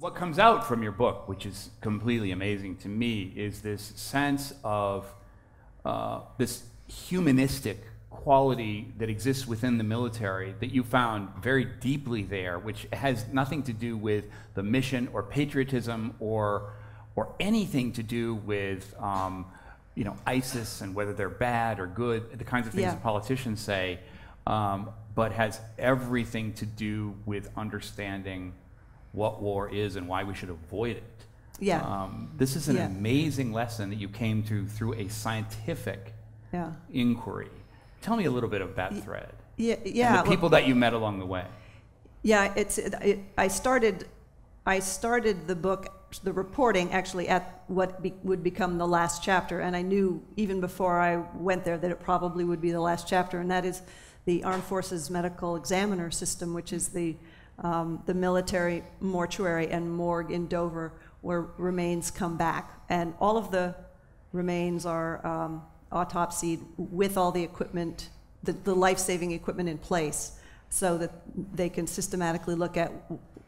What comes out from your book, which is completely amazing to me, is this sense of uh, this humanistic quality that exists within the military that you found very deeply there, which has nothing to do with the mission or patriotism or or anything to do with um, you know ISIS and whether they're bad or good, the kinds of things Yeah. that politicians say, um, but has everything to do with understanding what war is and why we should avoid it. Yeah. Um, this is an Yeah. amazing lesson that you came to through a scientific Yeah. inquiry. Tell me a little bit of that thread. Yeah. and Yeah. the well- people that you met along the way. Yeah, it's, it, it, I started, I started the book, the reporting actually at what be, would become the last chapter, and I knew even before I went there that it probably would be the last chapter, and that is the Armed Forces Medical Examiner System, which is the, um, the military mortuary and morgue in Dover where remains come back. And all of the remains are um, autopsied with all the equipment, the, the life-saving equipment in place, so that they can systematically look at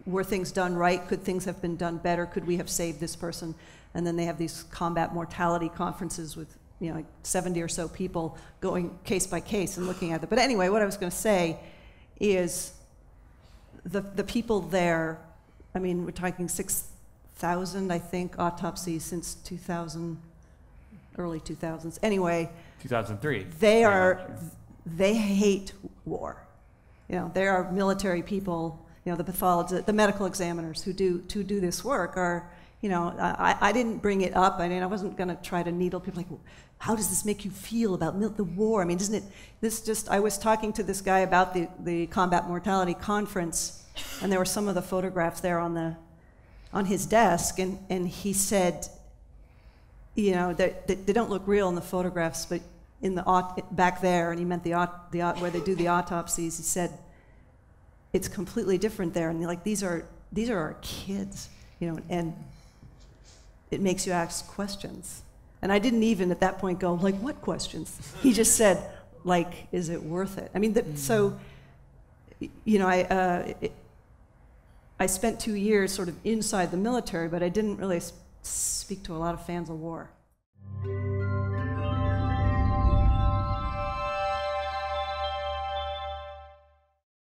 were things done right? Could things have been done better? Could we have saved this person? And then they have these combat mortality conferences with you know like 70 or so people going case by case and looking at it. But anyway, what I was going to say is the the people there. I mean, we're talking 6,000, I think, autopsies since 2000, early 2000s. Anyway, 2003. they Yeah. are they hate war you know there are military people you know the pathologists the medical examiners who do to do this work are you know i, I didn't bring it up. I mean i wasn't going to try to needle people like how does this make you feel about the war? I mean isn't it this just i was talking to this guy about the, the combat mortality conference and there were some of the photographs there on the on his desk and, and he said you know, they, they, don't look real in the photographs, but in the back there, and he meant the, the where they do the autopsies, he said it's completely different there, and like these are these are our kids, you know, and it makes you ask questions. And I didn't even at that point go like, what questions? He just said, like, is it worth it? I mean, that, so, you know, I. Uh, it, I spent two years sort of inside the military, but I didn't really speak to a lot of fans of war.